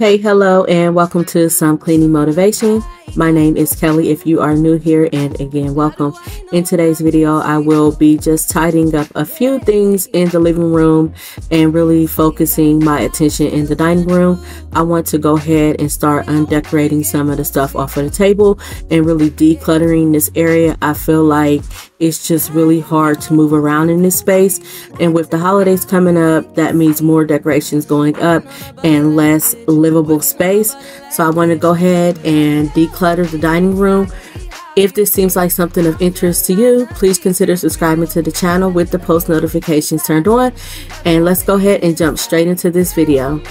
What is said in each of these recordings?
Hey, hello, and welcome to Some Cleaning Motivation. My name is Kelly if you are new here, and again, welcome. In today's video, I will be just tidying up a few things in the living room and really focusing my attention in the dining room. I want to go ahead and start undecorating some of the stuff off of the table and really decluttering this area. I feel like it's just really hard to move around in this space. And with the holidays coming up, that means more decorations going up and less livable space. So I want to go ahead and declutter the dining room. If this seems like something of interest to you, please consider subscribing to the channel with the post notifications turned on. And let's go ahead and jump straight into this video.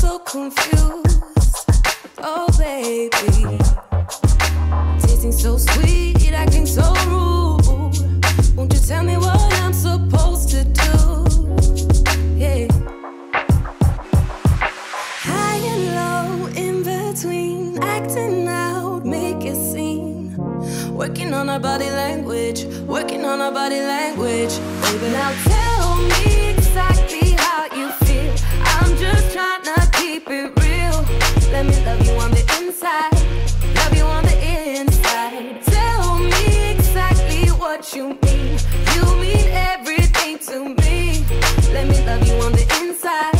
so confused. Working on our body language. Working on our body language. Baby, now tell me exactly how you feel. I'm just trying to keep it real. Let me love you on the inside. Love you on the inside. Tell me exactly what you mean. You mean everything to me. Let me love you on the inside.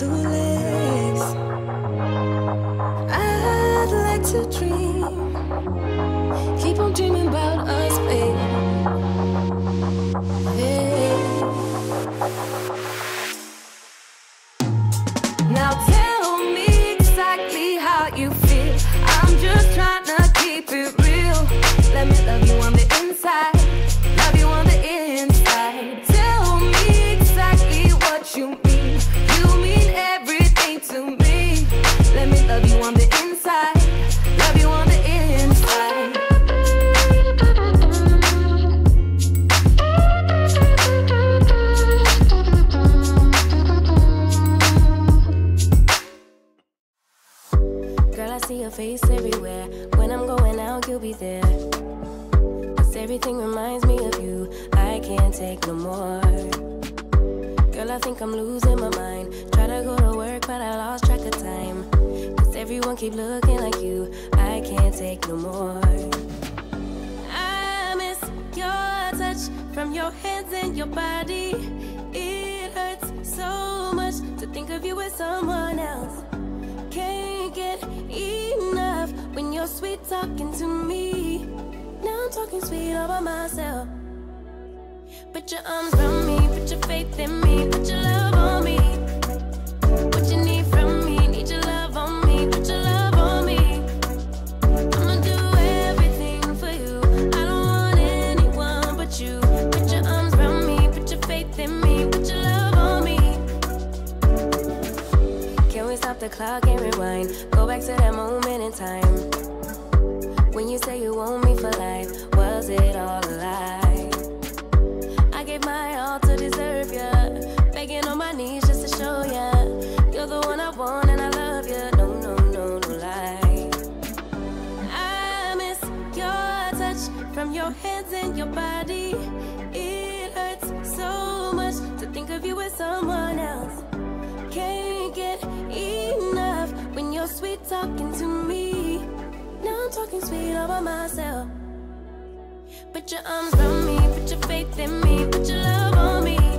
two legs. I'd like to dream, keep on dreaming about us, baby. Now tell me exactly how you feel. I'm just trying to keep it real. Let me love you on the inside. Love you on the inside. Love you on the inside. Girl, I see your face everywhere. When I'm going out, you'll be everything reminds me of you. I can't take no more. Girl, I think I'm losing my mind. Try to go to work, but I lost track of time. Everyone keep looking like you. I can't take no more. I miss your touch from your hands and your body. It hurts so much to think of you as someone else. Can't get enough when you're sweet talking to me. Now I'm talking sweet all by myself. Put your arms around me, put your faith in me, put your love. clock and rewind. Go back to that moment in time. When you say you want me for life, was it all a lie? I gave my all to deserve ya. Begging on my knees just to show ya. You're the one I want and I love ya. No, no, no, no lie. I miss your touch from your hands and your body. It hurts so much to think of you as someone. sweet talking to me. Now I'm talking sweet all by myself. Put your arms around me, put your faith in me, put your love on me.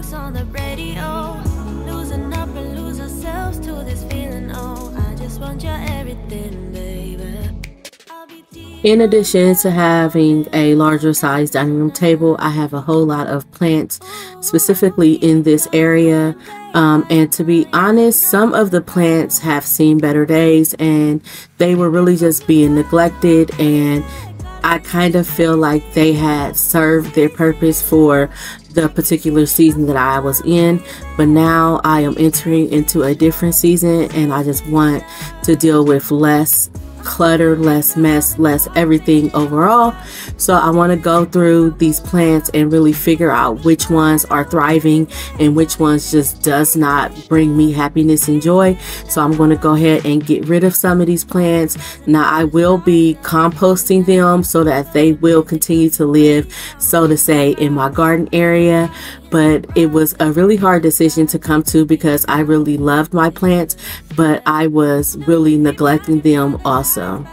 On the radio. Losing up and lose ourselves to this feeling. Oh, I just want your everything, baby. In addition to having a larger size dining room table, I have a whole lot of plants specifically in this area. Um, and to be honest, some of the plants have seen better days and they were really just being neglected. And I kind of feel like they had served their purpose for the particular season that I was in. But now I am entering into a different season and I just want to deal with less clutter, less mess, less everything overall. So I want to go through these plants and really figure out which ones are thriving and which ones just does not bring me happiness and joy. So I'm going to go ahead and get rid of some of these plants. Now I will be composting them so that they will continue to live, so to say, in my garden area but it was a really hard decision to come to because I really loved my plants, but I was really neglecting them also.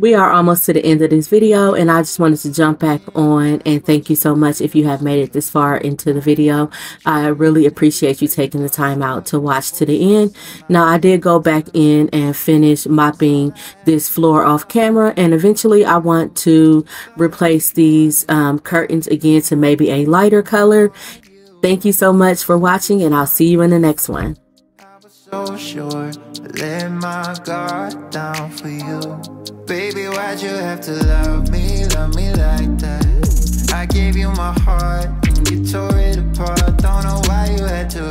We are almost to the end of this video and I just wanted to jump back on and thank you so much if you have made it this far into the video. I really appreciate you taking the time out to watch to the end. Now I did go back in and finish mopping this floor off camera and eventually I want to replace these um, curtains again to maybe a lighter color. Thank you so much for watching and I'll see you in the next one. So sure, let my guard down for you. Baby, why'd you have to love me, love me like that? I gave you my heart and you tore it apart. Don't know why you had to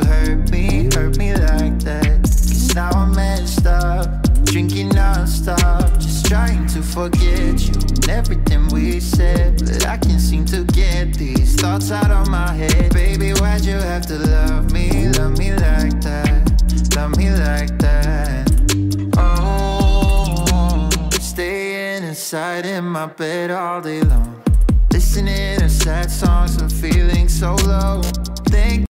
bed all day long. Listening to sad songs and feeling so low